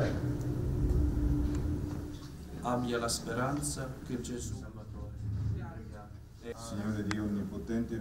fratelli. Abbia la speranza che Gesù Salvatore, Signore Dio Onnipotente,